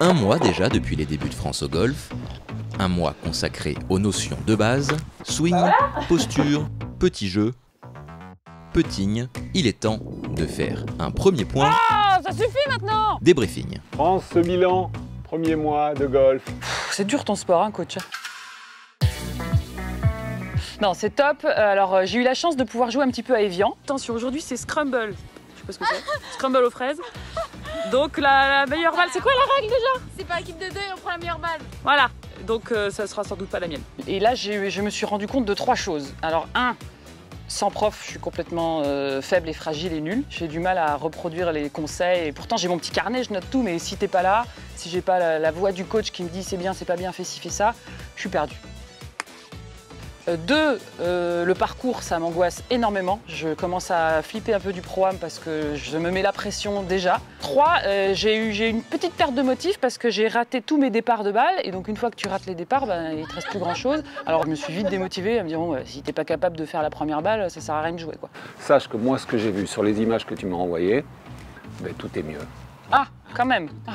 Un mois déjà depuis les débuts de France au golf. Un mois consacré aux notions de base, swing, posture, petit jeu, petigne. Il est temps de faire un premier point. Ah, ça suffit maintenant Débriefing. France, ce bilan, premier mois de golf. C'est dur ton sport, hein, coach non, c'est top. Euh, alors, euh, j'ai eu la chance de pouvoir jouer un petit peu à Evian. Attention, aujourd'hui, c'est Scramble. Je sais pas ce que c'est. Scramble aux fraises. Donc, la, meilleure balle, c'est quoi la règle déjà C'est pas équipe de deux et on prend la meilleure balle. Voilà. Donc, euh, ça sera sans doute pas la mienne. Et là, je me suis rendu compte de trois choses. Alors, un, sans prof, je suis complètement faible et fragile et nulle. J'ai du mal à reproduire les conseils. Et pourtant, j'ai mon petit carnet, je note tout. Mais si t'es pas là, si j'ai pas la, la voix du coach qui me dit c'est bien, c'est pas bien, fais ci, fais ça, je suis perdu. Euh, deux, euh, le parcours, ça m'angoisse énormément. Je commence à flipper un peu du programme parce que je me mets la pression déjà. Trois, euh, j'ai eu une petite perte de motif parce que j'ai raté tous mes départs de balles. Et donc, une fois que tu rates les départs, ben, il ne te reste plus grand-chose. Alors, je me suis vite démotivée à me dire, bon, si tu n'es pas capable de faire la première balle, ça sert à rien de jouer. Quoi. Sache que moi, ce que j'ai vu sur les images que tu m'as envoyées, ben, tout est mieux. Ah, quand même. Ah.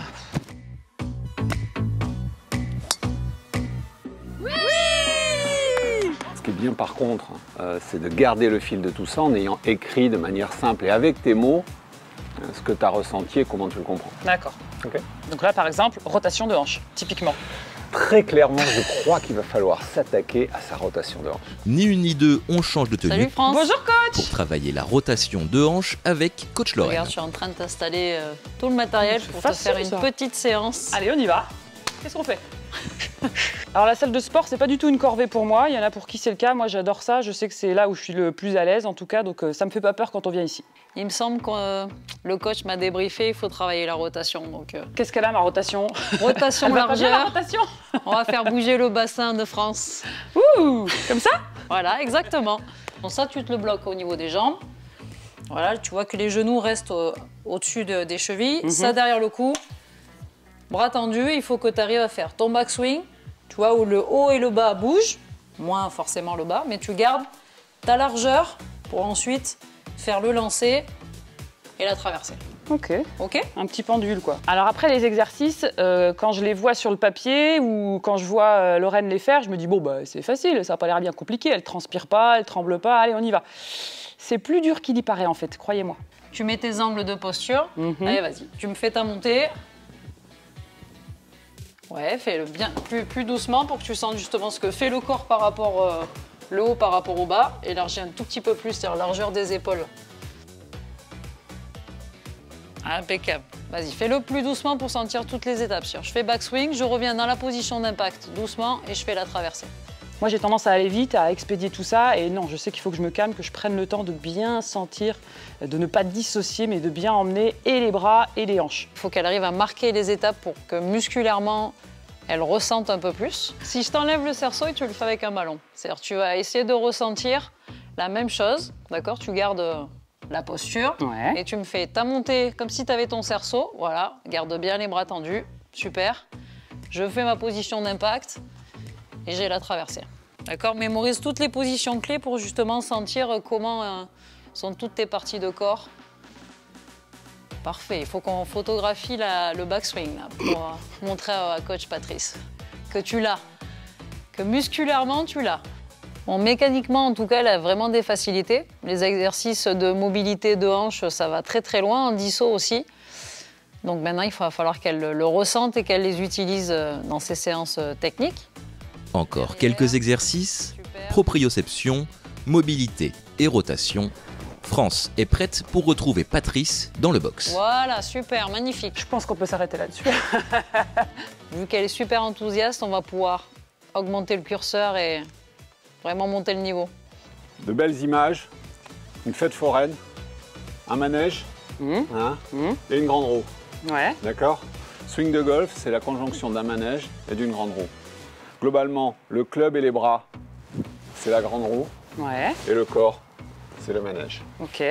Bien par contre, euh, c'est de garder le fil de tout ça en ayant écrit de manière simple et avec tes mots euh, ce que tu as ressenti et comment tu le comprends. D'accord. Donc là, par exemple, rotation de hanche, typiquement. Très clairement, je crois qu'il va falloir s'attaquer à sa rotation de hanche. Ni une ni deux, on change de tenue. Salut France. Bonjour coach. Pour travailler la rotation de hanche avec coach Lorraine. Regarde, je suis en train de t'installer euh, tout le matériel pour te faire une petite séance. Allez, on y va. Qu'est-ce qu'on fait? Alors la salle de sport, c'est pas du tout une corvée pour moi. Il y en a pour qui c'est le cas. Moi, j'adore ça. Je sais que c'est là où je suis le plus à l'aise, en tout cas. Donc euh, ça me fait pas peur quand on vient ici. Il me semble que euh, le coach m'a débriefé. Il faut travailler la rotation. Donc euh. qu'est-ce qu'elle a ma rotation? Rotation largeur. rotation? On va faire bouger le bassin de France. Ouh Comme ça? Voilà, exactement. Bon, ça, tu te le bloques au niveau des jambes. Voilà, tu vois que les genoux restent au-dessus des chevilles. Mhm. Ça derrière le cou. Bras tendu, il faut que tu arrives à faire ton backswing, tu vois, où le haut et le bas bougent, moins forcément le bas, mais tu gardes ta largeur pour ensuite faire le lancer et la traversée. Ok. Ok? Un petit pendule, quoi. Alors après, les exercices, euh, quand je les vois sur le papier ou quand je vois euh, Lorraine les faire, je me dis, bon, bah, c'est facile, ça n'a pas l'air bien compliqué, elle transpire pas, elle tremble pas, allez, on y va. C'est plus dur qu'il y paraît, en fait, croyez-moi. Tu mets tes angles de posture. Mhm. Allez, vas-y. Tu me fais ta montée. Ouais, fais-le bien plus, doucement pour que tu sentes justement ce que fait le corps par rapport euh, le haut par rapport au bas. Élargis un tout petit peu plus, c'est-à-dire largeur des épaules. Impeccable. Vas-y, fais-le plus doucement pour sentir toutes les étapes. Je fais backswing, je reviens dans la position d'impact doucement et je fais la traversée. Moi, j'ai tendance à aller vite, à expédier tout ça. Et non, je sais qu'il faut que je me calme, que je prenne le temps de bien sentir, de ne pas dissocier, mais de bien emmener et les bras et les hanches. Il faut qu'elle arrive à marquer les étapes pour que musculairement, elle ressente un peu plus. Si je t'enlève le cerceau, tu le fais avec un ballon. C'est-à-dire tu vas essayer de ressentir la même chose, d'accord Tu gardes la posture et tu me fais ta montée comme si tu avais ton cerceau. Voilà, garde bien les bras tendus. Super. Je fais ma position d'impact et j'ai la traversée. D'accord Mémorise toutes les positions clés pour justement sentir comment euh, sont toutes tes parties de corps. Parfait, il faut qu'on photographie le backswing pour euh, montrer à, coach Patrice que tu l'as, que musculairement tu l'as. Bon, mécaniquement, en tout cas, elle a vraiment des facilités. Les exercices de mobilité de hanche, ça va très très loin, en disso aussi. Donc maintenant, il va falloir qu'elle le ressente et qu'elle les utilise euh, dans ses séances techniques. Encore quelques exercices, proprioception, mobilité et rotation. France est prête pour retrouver Patrice dans le box. Voilà, super, magnifique. Je pense qu'on peut s'arrêter là-dessus. Vu qu'elle est super enthousiaste, on va pouvoir augmenter le curseur et vraiment monter le niveau. De belles images, une fête foraine, un manège mmh. Hein, mmh. et une grande roue. Ouais. D'accord? Swing de golf, c'est la conjonction d'un manège et d'une grande roue. Globalement, le club et les bras, c'est la grande roue. Ouais. Et le corps, c'est le manège. Ok.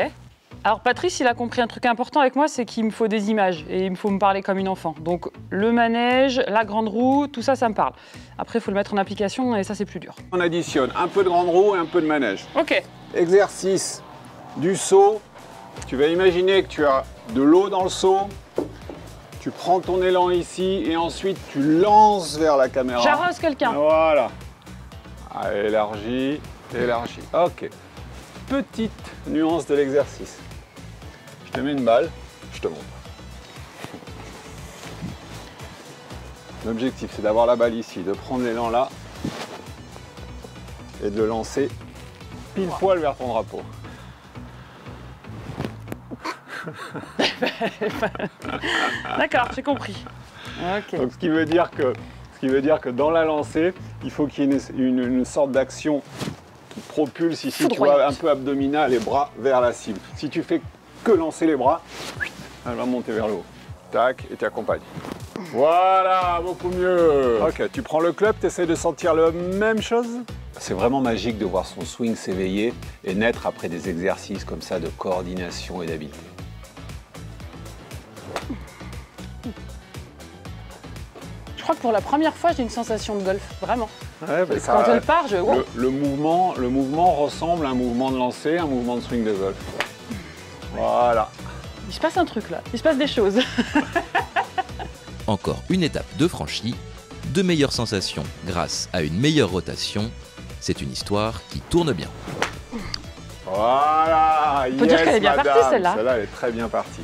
Alors Patrice, il a compris un truc important avec moi, c'est qu'il me faut des images et il me faut me parler comme une enfant. Donc le manège, la grande roue, tout ça, ça me parle. Après, il faut le mettre en application et ça, c'est plus dur. On additionne un peu de grande roue et un peu de manège. Ok. Tu prends ton élan ici et ensuite tu lances vers la caméra. J'arrose quelqu'un. Voilà. Ah, élargi, élargi. Ok. Petite nuance de l'exercice. Je te mets une balle, je te montre. L'objectif, c'est d'avoir la balle ici, de prendre l'élan là et de le lancer pile poil vers ton drapeau. D'accord, j'ai compris. Donc, ce qui veut dire que, ce qui veut dire que dans la lancée, il faut qu'il y ait une, une- une sorte d'action qui propulse ici, tu vois, un peu abdominal, les bras vers la cible. Si tu fais que lancer les bras, elle va monter vers le haut. Tac, et tu accompagnes. Voilà, beaucoup mieux. Ok, tu prends le club, tu essaies de sentir la même chose? C'est vraiment magique de voir son swing s'éveiller et naître après des exercices comme ça de coordination et d'habileté. Crois que pour la première fois, j'ai une sensation de golf, vraiment. Ouais, bah, ça- Quand elle part, je. Le, le mouvement, le mouvement ressemble à un mouvement de lancer, un mouvement de swing de golf. Voilà. Il se passe un truc là. Il se passe des choses. Encore une étape de franchie, de meilleures sensations grâce à une meilleure rotation. C'est une histoire qui tourne bien. Voilà. On peut dire qu'elle est bien madame. partie, celle-là. Celle-là, elle est très bien partie.